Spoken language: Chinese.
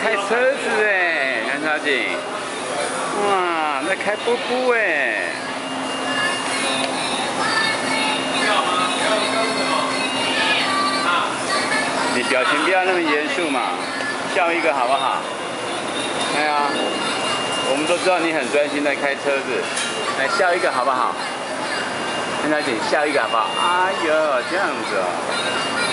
开车子哎，梁小姐，哇，在开波波哎。你表情不要那么严肃嘛，笑一个好不好？哎呀，我们都知道你很专心在开车子，来笑一个好不好？梁小姐，笑一个好不好？哎呦，这样子哦。